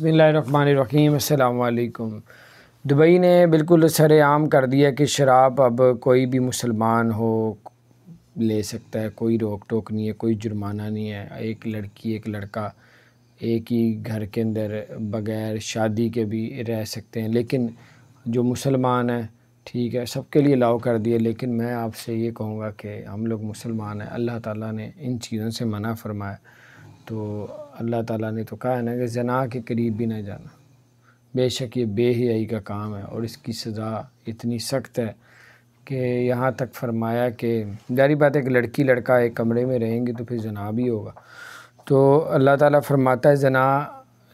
बसमीम दुबई ने बिल्कुल सरेआम कर दिया कि शराब अब कोई भी मुसलमान हो, ले सकता है। कोई रोक टोक नहीं है, कोई जुर्माना नहीं है। एक लड़की, एक लड़का एक ही घर के अंदर बग़ैर शादी के भी रह सकते हैं। लेकिन जो मुसलमान है, ठीक है, सबके लिए लाव कर दिया। लेकिन मैं आपसे ये कहूँगा कि हम लोग मुसलमान हैं। अल्लाह ताला ने इन चीज़ों से मना फरमाया। तो अल्लाह ताला ने तो कहा है ना कि जना के करीब भी ना जाना। बेशक ये बेहयाई का काम है और इसकी सज़ा इतनी सख्त है कि यहाँ तक फरमाया कि जारी बात है कि लड़की लड़का एक कमरे में रहेंगे तो फिर जना भी होगा। तो अल्लाह ताला फरमाता है, जना,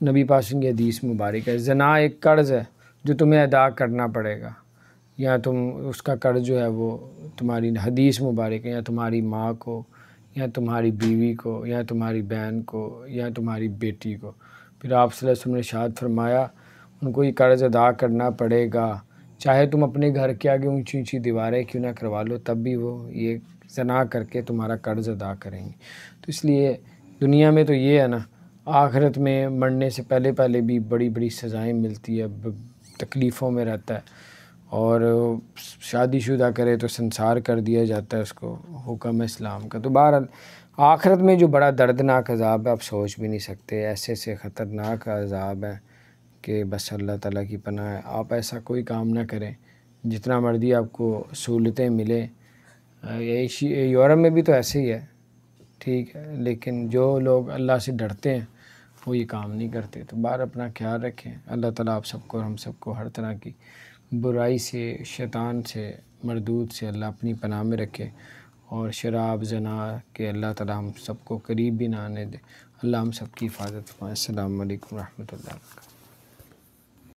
नबी पासन की हदीस मुबारक है, जना एक कर्ज़ है जो तुम्हें अदा करना पड़ेगा। या तुम उसका कर्ज जो है वो तुम्हारी हदीस मुबारक है या तुम्हारी माँ को या तुम्हारी बीवी को, या तुम्हारी बहन को, या तुम्हारी बेटी को। फिर आप ने शाद फरमाया, उनको ये कर्ज़ अदा करना पड़ेगा। चाहे तुम अपने घर के आगे ऊँची ऊँची दीवारें क्यों ना करवा लो, तब भी वो ये जना करके तुम्हारा कर्ज़ अदा करेंगे। तो इसलिए दुनिया में तो ये है ना, आखिरत में मरने से पहले पहले भी बड़ी बड़ी सज़ाएँ मिलती है तकलीफ़ों में रहता है। और शादीशुदा करे तो संसार कर दिया जाता है उसको, हुक्म इस्लाम का। तो बहर आखरत में जो बड़ा दर्दनाक अजाब है, आप सोच भी नहीं सकते। ऐसे ऐसे ख़तरनाक अजाब है कि बस अल्लाह ताला की पनाह है। आप ऐसा कोई काम ना करें, जितना मर्ज़ी आपको सहूलतें मिले। यूरोप में भी तो ऐसे ही है, ठीक है, लेकिन जो लोग अल्लाह से डरते हैं, वो ये काम नहीं करते। तो बाहर अपना ख्याल रखें। अल्लाह ताला आप सबको और हम सबको हर तरह की बुराई से, शैतान से मरदूद से अल्लाह अपनी पनाह में रखे और शराब, जना के अल्लाह ताला हम सबको करीब भी ना आने दे। अल्लाह हम सबकी हिफाजत फरमाए। अल्लाम वरहमल